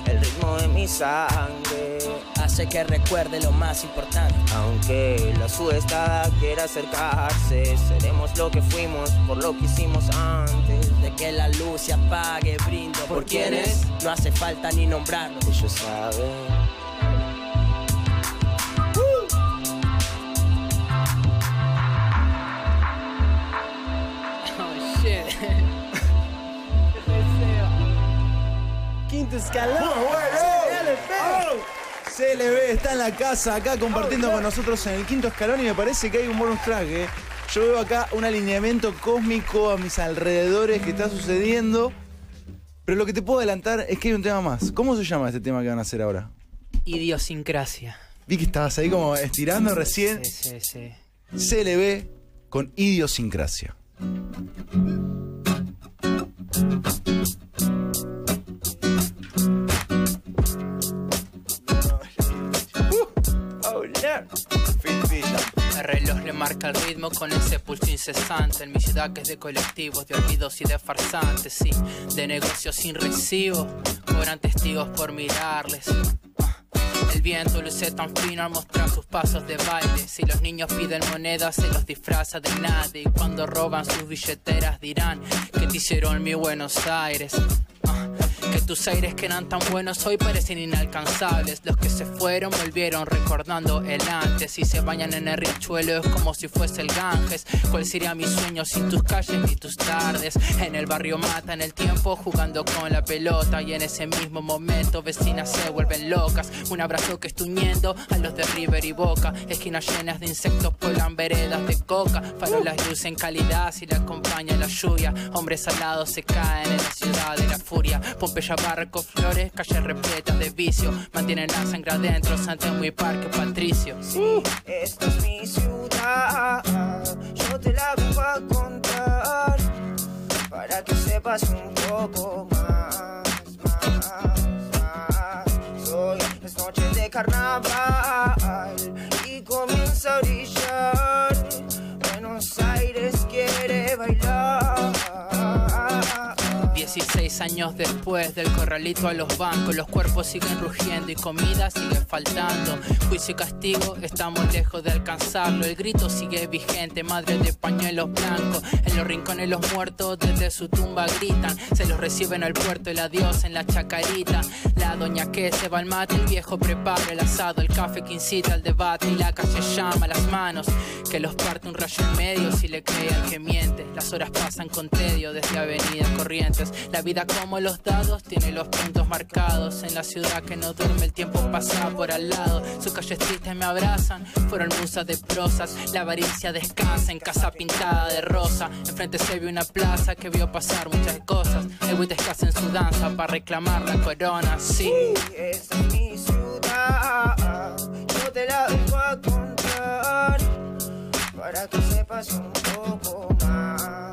El ritmo de mi sangre. Hace que recuerde lo más importante. Aunque la subestada quiera acercarse, seremos lo que fuimos por lo que hicimos antes. De que la luz se apague, brindo por quienes no hace falta ni nombrarlo. Ellos saben. Quinto escalón. CLB está en la casa, acá compartiendo con nosotros en el quinto escalón y me parece que hay un bonus track. ¿eh? Yo veo acá un alineamiento cósmico a mis alrededores que está sucediendo. Pero lo que te puedo adelantar es que hay un tema más. ¿Cómo se llama este tema que van a hacer ahora? Idiosincrasia. Vi que estabas ahí como estirando recién. Sí, sí, sí. CLB con idiosincrasia. El reloj le marca el ritmo con ese pulso incesante En mi ciudad que es de colectivos, de olvidos y de farsantes Sí, de negocios sin recibo Cobran testigos por mirarles el viento luce tan fino al mostrar sus pasos de baile. Si los niños piden monedas, se los disfraza de nadie. Y cuando roban sus billeteras, dirán que te hicieron mi Buenos Aires. Ah, que tus aires que eran tan buenos hoy parecen inalcanzables. Los que se fueron volvieron recordando el antes. Y se bañan en el riachuelo es como si fuese el Ganges. ¿Cuál sería mi sueño sin tus calles ni tus tardes? En el barrio matan el tiempo jugando con la pelota. Y en ese mismo momento vecinas se vuelven locas. Un abrazo que estuñendo a los de River y Boca. Esquinas llenas de insectos pueblan veredas de coca. Farolas lucen calidad si le acompaña la lluvia. Hombres alados se caen en la ciudad de la furia. Pompeya, barcos, flores, calles repletas de vicio. Mantienen la sangre adentro, Santiago y Parque Patricio. Sí, esta es mi ciudad. Yo te la vengo a contar para que sepas un poco más, más, más. Hoy es noche de carnaval y comienza a brillar. Buenos Aires quiere bailar. 16 años después del corralito a los bancos, los cuerpos siguen rugiendo y comida sigue faltando. Juicio y castigo, estamos lejos de alcanzarlo. El grito sigue vigente, madre de pañuelos blancos. En los rincones los muertos desde su tumba gritan. Se los recibe en el puerto el adiós en la chacarita. La doña que se va al mate, el viejo prepara el asado, el café que incita al debate y la calle llama a las manos. Que los parte un rayo en medio si le cree al que miente. Las horas pasan con tedio desde Avenida Corrientes. La vida como los dados tiene los puntos marcados. En la ciudad que no duerme el tiempo pasa por al lado. Sus calles tristes me abrazan, fueron musas de prosas. La avaricia descansa en casa pintada de rosa. Enfrente se ve una plaza que vio pasar muchas cosas. El buitre escasa en su danza para reclamar la corona, sí. Esta es mi ciudad. Yo te la vengo a contar para que sepas un poco más,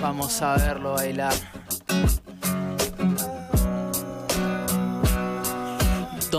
Vamos a verlo bailar.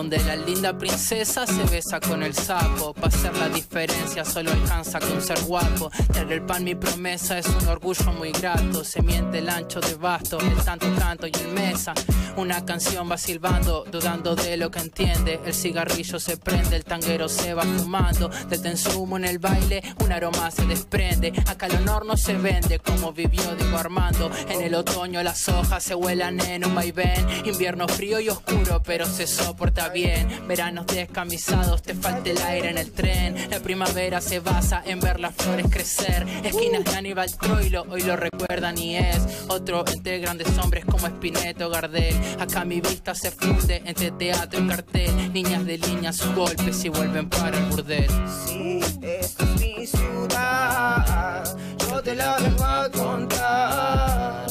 Donde la linda princesa se besa con el sapo. Pa' hacer la diferencia solo alcanza con ser guapo. Traer el pan mi promesa es un orgullo muy grato. Se miente el ancho de basto, el tanto canto y el mesa. Una canción va silbando, dudando de lo que entiende. El cigarrillo se prende, el tanguero se va fumando. Del tenso humo en el baile, un aroma se desprende. Acá el honor no se vende como vivió Diego Armando. En el otoño las hojas se vuelan en un vaivén. Invierno frío y oscuro, pero se soporta bien. Veranos descamisados, te falta el aire en el tren. La primavera se basa en ver las flores crecer. Esquinas de Aníbal Troilo, hoy lo recuerdan y es otro entre grandes hombres como Espineto Gardel. Acá mi vista se funde entre teatro y cartel. Niñas de línea, sus golpes y vuelven para el burdel. Sí, esta es mi ciudad. Yo te la vengo a contar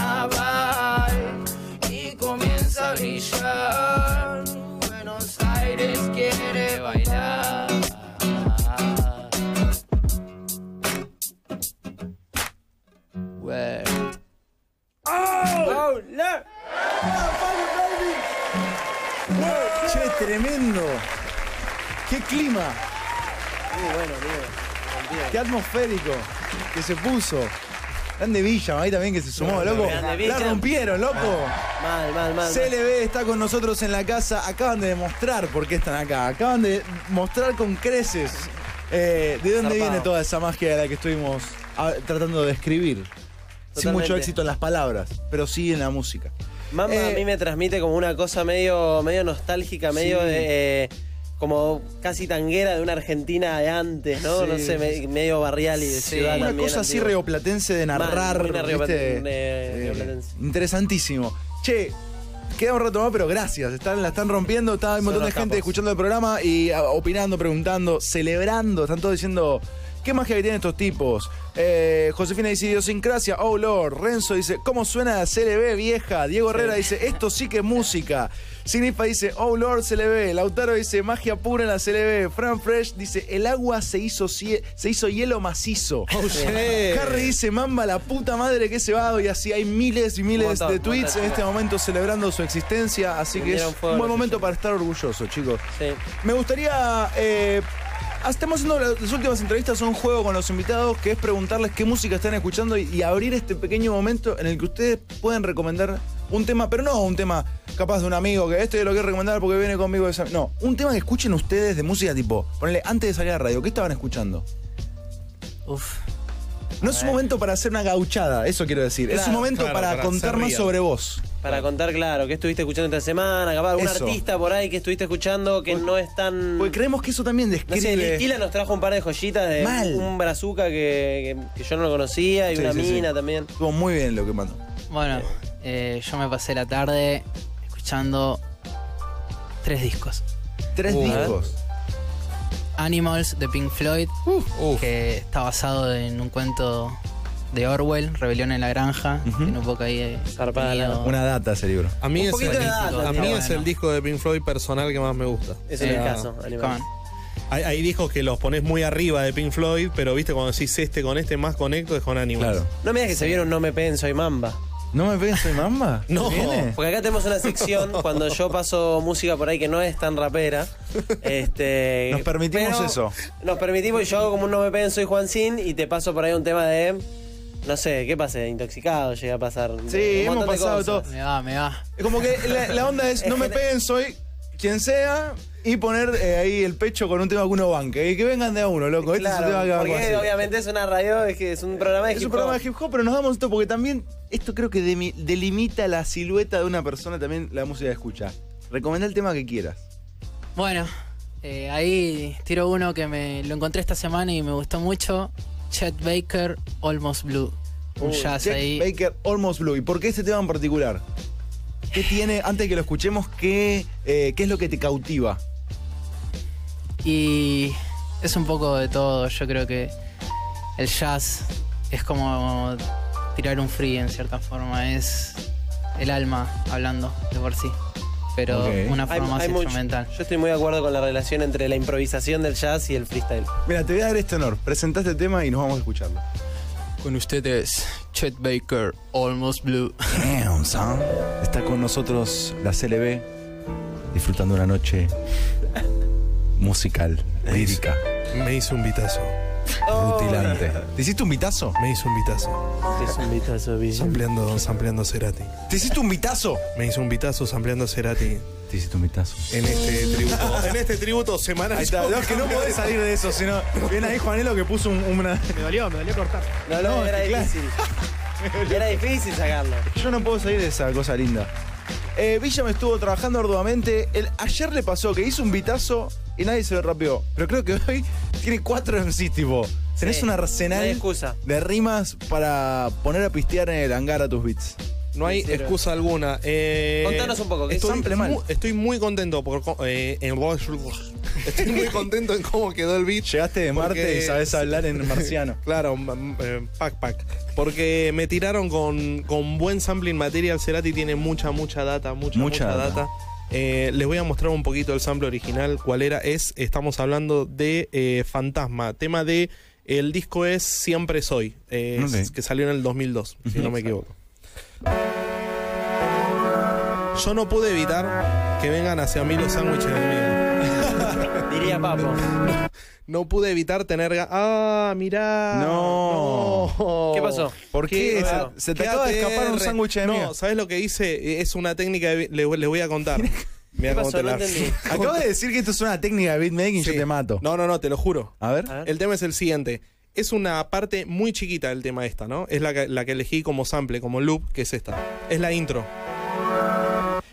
carnaval y comienza a brillar. Buenos Aires quiere bailar. Where? Che, tremendo. Qué clima. Qué atmosférico que se puso. Grande Villa, ahí también que se sumó, loco. La rompieron, loco. Mal, mal, mal. CLB está con nosotros en la casa. Acaban de demostrar por qué están acá. Acaban de mostrar con creces Eh, ¿De dónde Zarpado. viene toda esa magia de la que estuvimos ah, tratando de describir? Sin mucho éxito en las palabras, pero sí en la música. Mamba Eh, a mí me transmite como una cosa medio, medio nostálgica, medio Sí. de, eh, como casi tanguera de una Argentina de antes, ¿no? Sí. no sé, me- medio barrial y de Sí. ciudad Una también, cosa así rioplatense de narrar. una ¿viste? Eh, rioplatense. interesantísimo. Che, queda un rato más, pero gracias. Están, la están rompiendo. Está un montón de gente capos. escuchando el programa y opinando, preguntando, celebrando. Están todos diciendo. ¿Qué magia que tienen estos tipos? Eh, Josefina dice idiosincrasia, oh Lord. Renzo dice, ¿cómo suena la CLB vieja? Diego Herrera dice, esto sí que es música. Signifa dice, oh Lord CLB. Lautaro dice, magia pura en la CLB. Fran Fresh dice, el agua se hizo, se hizo hielo macizo. Oh, shit. Harry dice, mamba la puta madre que se va y así hay miles y miles montón, de tweets montón. en este momento celebrando su existencia, así que es un buen momento para estar orgulloso, chicos. Sí. Me gustaría... eh, Estamos haciendo las las últimas entrevistas, un juego con los invitados que es preguntarles qué música están escuchando y, y abrir este pequeño momento en el que ustedes pueden recomendar un tema, pero no un tema capaz de un amigo que este lo quiero recomendar porque viene conmigo. esa- No, un tema que escuchen ustedes de música tipo, ponele antes de salir a la radio, ¿qué estaban escuchando? Uf. No es un momento para hacer una gauchada, eso quiero decir. es un momento claro, para, para contar más sobre vos. Para contar, claro, qué estuviste escuchando esta semana, capaz algún Eso. artista por ahí que estuviste escuchando que no es tan... Porque creemos que eso también No sé, describe. Nos trajo un par de joyitas de Mal. un brazuca que, que- que yo no lo conocía y Sí, una sí, sí. mina también. Estuvo muy bien lo que mandó. Bueno, eh, yo me pasé la tarde escuchando tres discos. Tres Uh, discos. Animals de Pink Floyd, Uf. que está basado en un cuento de Orwell, Rebelión en la Granja. Ujú. Tiene un poco ahí de Zarpada la- contenido. Una data ese libro. A mí, Un es el, de data, a mí está es bueno. el disco de Pink Floyd personal que más me gusta. Es O el caso, animal. Con- Hay, hay discos que los pones muy arriba de Pink Floyd, pero viste cuando decís este con este más conecto es con Animals. Claro. No me digas que se vieron No me peguen, soy mamba. ¿No me pegas soy mamba? No. ¿Viene? Porque acá tenemos una sección cuando yo paso música por ahí que no es tan rapera. Este, Nos permitimos eso. Nos permitimos y yo hago como un no me peguen, soy Juan Sin y te paso por ahí un tema de. No sé, ¿qué pasa? Intoxicado llega a pasar. Sí, Un hemos pasado cosas. todo. Me va, me va. Como que la, la onda es, no me peguen, soy quien sea, y poner eh, ahí el pecho con un tema que uno banque. Y que vengan de a uno, loco. Este es un tema que porque hacer. obviamente es una radio, es que es un programa de Es hip un programa hop. de hip hop, pero nos damos esto porque también esto creo que delimita la silueta de una persona también la música que escucha. Recomenda el tema que quieras. Bueno, eh, ahí tiro uno que me lo encontré esta semana y me gustó mucho. Chet Baker, Almost Blue. Un Uy, jazz Chet ahí. Baker, Almost Blue. ¿Y por qué este tema en particular? ¿Qué tiene, antes de que lo escuchemos, qué, eh, qué es lo que te cautiva? Y es un poco de todo. Yo creo que el jazz es como tirar un free en cierta forma. Es el alma hablando de por sí. Pero Ok. una Hay- forma más hay mucho- instrumental. Yo estoy muy de acuerdo con la relación entre la improvisación del jazz y el freestyle. Mira, te voy a dar este honor. Presenta este tema y nos vamos a escucharlo. Con ustedes, Chet Baker, Almost Blue. Damn, son. Está con nosotros la CLB, disfrutando una noche musical, lírica, Me hizo un vitazo. rutilante. ¿Te hiciste un vitazo? Me hizo un vitazo. Es un vitazo, Bill. Sampleando, sampleando Cerati. ¿Te hiciste un vitazo? Me hizo un vitazo sampleando Cerati Te hiciste un vitazo. en este tributo. en este tributo semanal. Ahí está, no, es que no podés salir de eso, sino. Viene ahí Juanelo que puso un- una. Me dolió, me dolió cortar. No, no, No, era claro. difícil. Era difícil sacarlo. Yo no puedo salir de esa cosa linda. Eh, Villa me estuvo trabajando arduamente. El- ayer le pasó que hizo un vitazo y nadie se lo rapeó. Pero creo que hoy tiene cuatro MCs, tipo. Tenés Sí, un arsenal excusa. de rimas para poner a pistear en el hangar a tus beats. No hay excusa alguna. Eh, Contanos un poco, ¿qué estoy, sample mal? mu- estoy muy contento por eh, en- estoy muy contento en cómo quedó el beat. Llegaste de Marte Porque- y sabes hablar en marciano. Claro, mm, eh, pack pack. Porque me tiraron con, con buen sampling material. Cerati tiene mucha, mucha data, mucha, Mucha mucha, data. data. Eh, les voy a mostrar un poquito el sample original. ¿Cuál era? Es, estamos hablando de eh, Fantasma. Tema de. El disco es Siempre Soy, eh, es- que salió en el 2002, si no me equivoco. Yo no pude evitar que vengan hacia mí los sándwiches del mío. Diría Papo. No pude evitar tener... ga- Ah, mirá. No. No. ¿Qué pasó? ¿Por qué? Qué- Se, se te acaba de escapar un sándwich de No, mío. ¿sabes lo que hice? Es una técnica, de- le, les voy a contar. Mira ¿Qué cómo pasó? te No la- entendí. De decir que esto es una técnica de beatmaking, yo Sí. te mato. No, no, no, te lo juro. A ver. A ver. El tema es el siguiente. Es una parte muy chiquita del tema esta, ¿no? Es la que, la que elegí como sample, como loop, que es esta. Es la intro.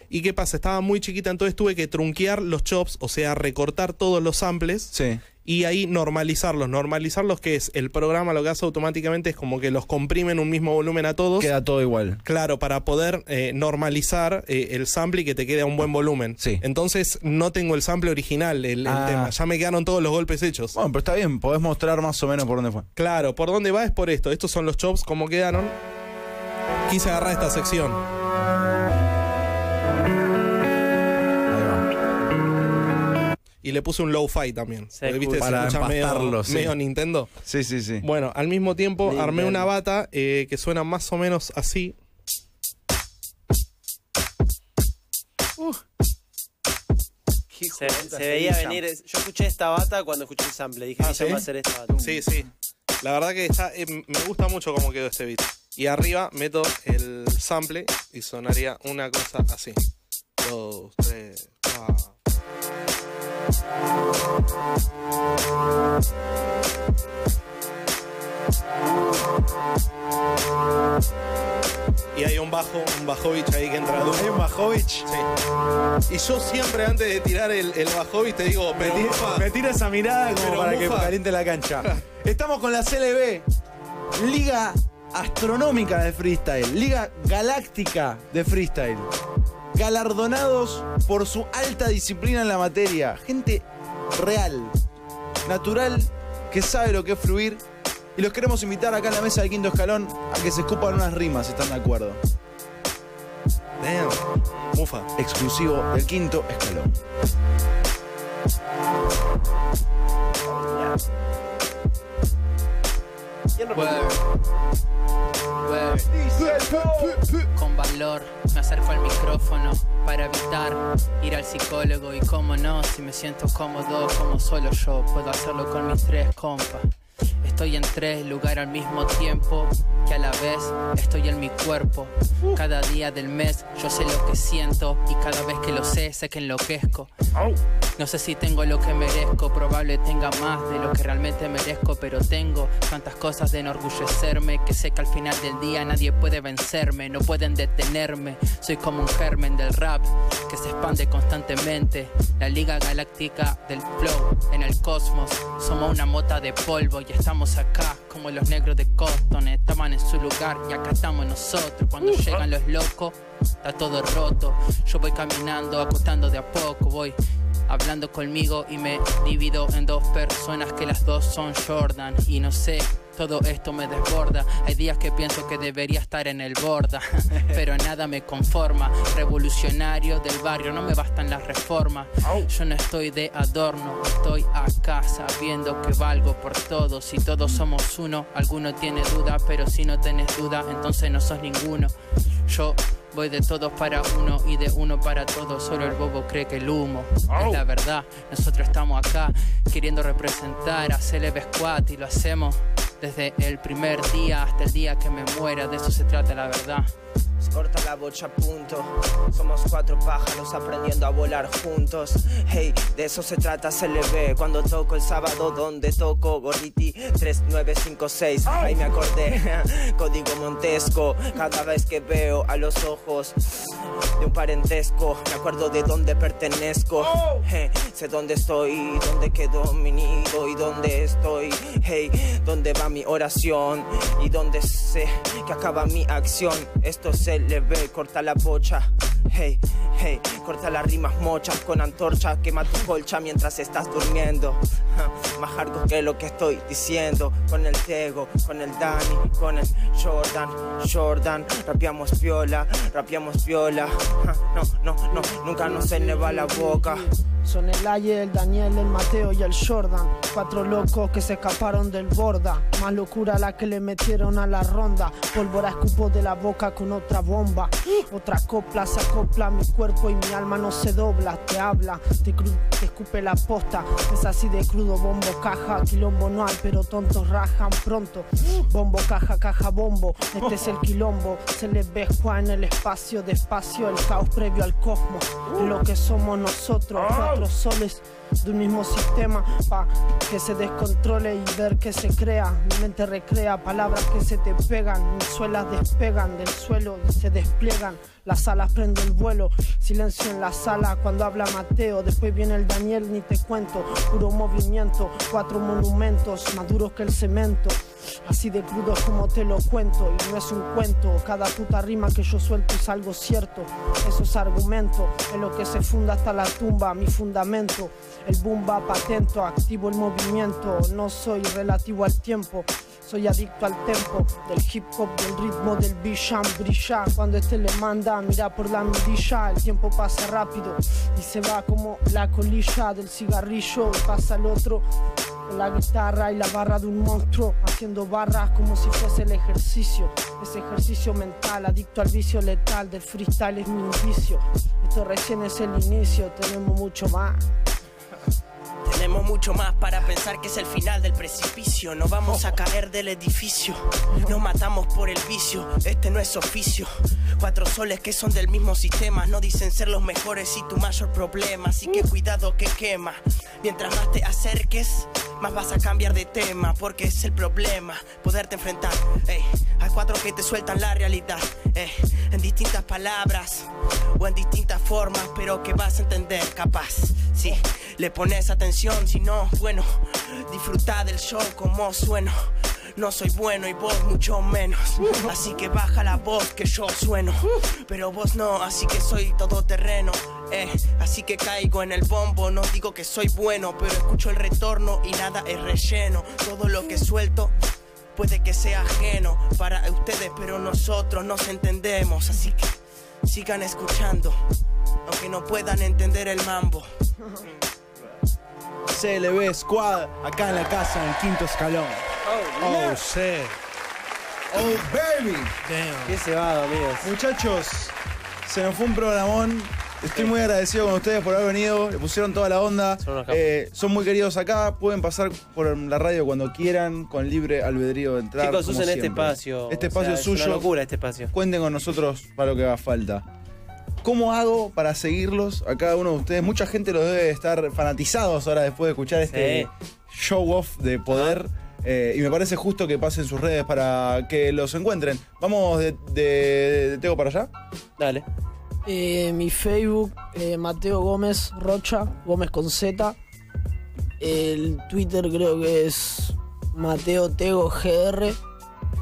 ¿Y qué pasa? Estaba muy chiquita, entonces tuve que trunquear los chops, o sea, recortar todos los samples Sí. Y ahí normalizarlos. Normalizarlos, que es el programa lo que hace automáticamente es como que los comprime en un mismo volumen a todos. Queda todo igual. Claro, para poder eh, normalizar eh, el sample y que te quede a un buen volumen. Sí. Entonces no tengo el sample original, el, el Ah. tema. Ya me quedaron todos los golpes hechos. Bueno, pero está bien, podés mostrar más o menos por dónde fue. Claro, por dónde va es por esto. Estos son los chops, como quedaron. Quise agarrar esta sección. Y le puse un low-fi también. Se Porque, ¿viste? Se Para escucha medio, sí. medio Nintendo. Sí, sí, sí. Bueno, al mismo tiempo Nintendo. armé una bata eh, que suena más o menos así. Se, se veía venir. Yo escuché esta bata cuando escuché el sample. Dije, Ah, "Esa ¿sí? va a ser esta bata. Sí, sí. La verdad que está, eh, me gusta mucho cómo quedó este beat. Y arriba meto el sample y sonaría una cosa así. Dos, tres, cuatro. Y hay un bajo, un bajovich ahí que entra Hay un Bajovich. Sí. Y yo siempre antes de tirar el, el bajovich te digo, Me, mufa, tira esa mirada como Pero, para que caliente la cancha. Estamos con la CLB, Liga Astronómica de Freestyle, Liga Galáctica de Freestyle. Galardonados por su alta disciplina en la materia. Gente real, natural, que sabe lo que es fluir. Y los queremos invitar acá en la mesa del quinto escalón a que se escupan unas rimas, si están de acuerdo. Damn. Mufa. Exclusivo del quinto escalón. Me acerco al micrófono para evitar ir al psicólogo y cómo no, si me siento cómodo como solo yo puedo hacerlo con mis tres compas. Estoy en tres lugares al mismo tiempo que a la vez estoy en mi cuerpo. Cada día del mes yo sé lo que siento y cada vez que lo sé sé que enloquezco. No sé si tengo lo que merezco, probable tenga más de lo que realmente merezco, pero tengo tantas cosas de enorgullecerme que sé que al final del día nadie puede vencerme, no pueden detenerme. Soy como un germen del rap que se expande constantemente. La liga galáctica del flow en el cosmos. Somos una mota de polvo y estamos acá como los negros de Coston. Estaban en su lugar y acá estamos nosotros. Cuando llegan los locos, está todo roto. Yo voy caminando, acostando de a poco, voy hablando conmigo y me divido en dos personas que las dos son Jordan y no sé. Todo esto me desborda. Hay días que pienso que debería estar en el borda, pero nada me conforma. Revolucionario del barrio, no me bastan las reformas. Yo no estoy de adorno, estoy acá sabiendo que valgo por todos. Si todos somos uno, alguno tiene duda, pero si no tenés duda, entonces no sos ninguno. Yo Voy de todos para uno y de uno para todos. Solo el bobo cree que el humo es la verdad. Nosotros estamos acá queriendo representar a Celeb Squad y lo hacemos desde el primer día hasta el día que me muera. De eso se trata la verdad. Corta la bocha, punto. Somos cuatro pájaros aprendiendo a volar juntos. Hey, de eso se trata, se le ve. Cuando toco el sábado, donde toco Gorditi 3956. Ahí me acordé, código montesco. Cada vez que veo a los ojos de un parentesco, me acuerdo de dónde pertenezco. Hey, sé dónde estoy, dónde quedó mi nido y dónde estoy. Hey, dónde va mi oración y dónde sé que acaba mi acción. Esto se le ve, corta la bocha. Hey, hey, corta las rimas mochas con antorcha, quema tu colcha mientras estás durmiendo. Más hardcore que lo que estoy diciendo. Con el Tego, con el Dani, con el Jordan, Jordan. Rapeamos viola, rapeamos viola. No, no, no, nunca nos se la boca. Son el Aye, el Daniel, el Mateo y el Jordan. Cuatro locos que se escaparon del borda. Más locura la que le metieron a la ronda. Pólvora escupo de la boca con otra bomba. Otra copla se acopla mi cuerpo y mi alma no se dobla. Te habla, te, te escupe la posta. Es así de crudo, bombo, caja. Quilombo no hay, pero tontos rajan pronto. Bombo, caja, caja, bombo. Este es el quilombo. Se le ve Juan en el espacio, despacio. El caos previo al cosmos. Lo que somos nosotros, cuatro soles de un mismo sistema. Pa' que se descontrole y ver que se crea. Mi mente recrea palabras que se te pegan. Mis suelas despegan del suelo y se despliegan. Las alas prenden el vuelo. Silencio en la sala cuando habla Mateo. Después viene el Daniel, ni te cuento. Puro movimiento, cuatro monumentos más duros que el cemento. Así de crudo es como te lo cuento y no es un cuento. Cada puta rima que yo suelto es algo cierto. Esos argumentos en lo que se funda hasta la tumba, mi fundamento. El boom va patento, activo el movimiento. No soy relativo al tiempo. Soy adicto al tempo del hip hop, del ritmo del Bisham brilla. Cuando este le manda, mira por la mirilla. El tiempo pasa rápido y se va como la colilla del cigarrillo. Pasa el otro la guitarra y la barra de un monstruo, haciendo barras como si fuese el ejercicio. Ese ejercicio mental, adicto al vicio letal del freestyle es mi indicio. Esto recién es el inicio, tenemos mucho más. Tenemos mucho más para pensar que es el final del precipicio. No vamos a caer del edificio. Nos matamos por el vicio. Este no es oficio. Cuatro soles que son del mismo sistema. No dicen ser los mejores y tu mayor problema. Así que cuidado que quema. Mientras más te acerques, más vas a cambiar de tema. Porque es el problema. Poderte enfrentar. ey, a cuatro que te sueltan la realidad. en distintas palabras o en distintas formas. Pero que vas a entender capaz. Sí, le pones atención, si no, bueno, disfruta del show como sueno. No soy bueno y vos mucho menos. Así que baja la voz que yo sueno. Pero vos no, así que soy todoterreno. Eh, así que caigo en el bombo. No digo que soy bueno, pero escucho el retorno y nada es relleno. Todo lo que suelto puede que sea ajeno para ustedes, pero nosotros nos entendemos. Así que sigan escuchando, aunque no puedan entender el mambo. CLB Squad, acá en la casa, en el quinto escalón. Oh, shit. Oh, baby. Qué cebado, amigos. Muchachos, se nos fue un programón. Estoy muy agradecido con ustedes por haber venido. Le pusieron toda la onda. Son unos. Eh, son muy queridos acá. Pueden pasar por la radio cuando quieran, con libre albedrío de entrar. Chicos, como usen este espacio. Este O sea, espacio es es una suyo. locura este espacio. Cuenten con nosotros para lo que haga falta. ¿Cómo hago para seguirlos a cada uno de ustedes? Mucha gente los debe estar fanatizados ahora después de escuchar este show off de poder. Eh, y me parece justo que pasen sus redes para que los encuentren. Vamos de, de, de Tego para allá. Dale. Eh, mi Facebook, eh, Mateo Gómez Rocha, Gómez con Z. El Twitter creo que es Mateo Tego GR.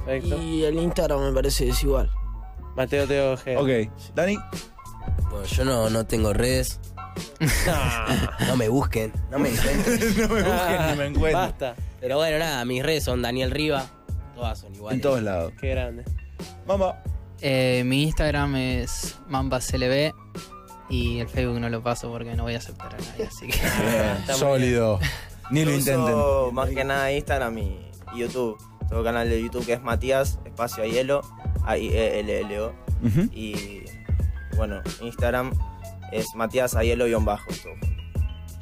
Perfecto. Y el Instagram me parece es igual. Mateo Teo G. Ok. Dani. Bueno, yo no, no tengo redes. no me busquen, no me encuentren. no me busquen ni me encuentren. Basta. Pero bueno, nada, mis redes son Daniel Riva. Todas son iguales. En todos lados. Qué grande. Mamá. Eh, mi Instagram es MambasLB y el Facebook no lo paso porque no voy a aceptar a nadie, así que... Sólido. Ni lo Yo intenten. uso más que nada Instagram y, YouTube. Tengo canal de YouTube que es Matías, espacio a hielo, A-I-E-L-L-O. Ujú. Y bueno, Instagram es Matías a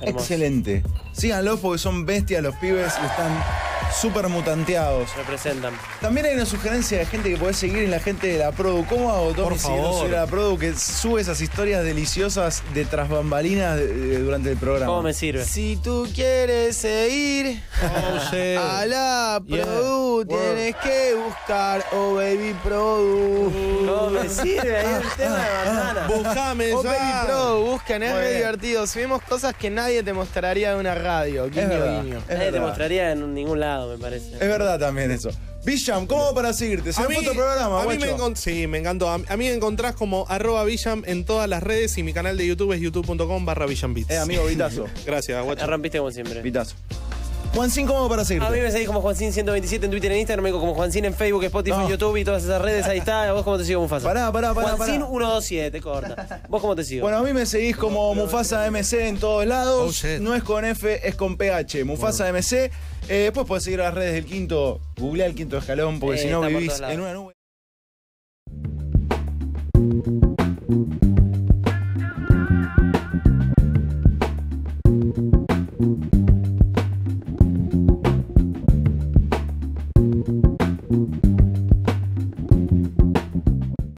Hermoso. Excelente. Síganlos porque son bestias los pibes y están súper mutanteados. Representan. También hay una sugerencia de gente que podés seguir en la gente de la Produ. ¿Cómo hago, Tommy, Por si no favor. soy la Produ que sube esas historias deliciosas de tras bambalinas de- de- durante el programa? ¿Cómo me sirve? Si tú quieres seguir Oh, shit. a la Yeah. Produ, tienes que buscar Oh Baby Produ. ¿Cómo me sirve? Ahí el tema de banana. Buscame Oh ya. Baby Produ, busquen, es Muy bien. divertido. Subimos cosas que nadie te mostraría de una radio. Guiño, guiño. Es Nadie te verdad. mostraría en ningún lado, me parece. Es verdad también eso. Bisham, ¿cómo para seguirte? Se A me mí, otro programa, a mí me sí, me encantó. A, a mí me encontrás como arroba Villam en todas las redes y mi canal de YouTube es youtube.com barra Villambeats. Eh, amigo, Vitazo. Gracias, guacho. Rompiste como siempre. Vitazo. Juancín, ¿cómo para seguirte? A mí me seguís como Juancín127 en Twitter, en Instagram, me digo como Juancín en Facebook, Spotify, No. YouTube y todas esas redes. Ahí está. ¿Vos cómo te sigo, Mufasa? Pará, pará, pará, pará. Juancín127, corta. ¿Vos cómo te sigo? Bueno, a mí me seguís como Mufasa MC en todos lados. Oh, no es con F, es con PH. Mufasa MC. Eh, después podés seguir las redes del quinto. Googlea el quinto escalón, porque Eh, si no vivís en una nube.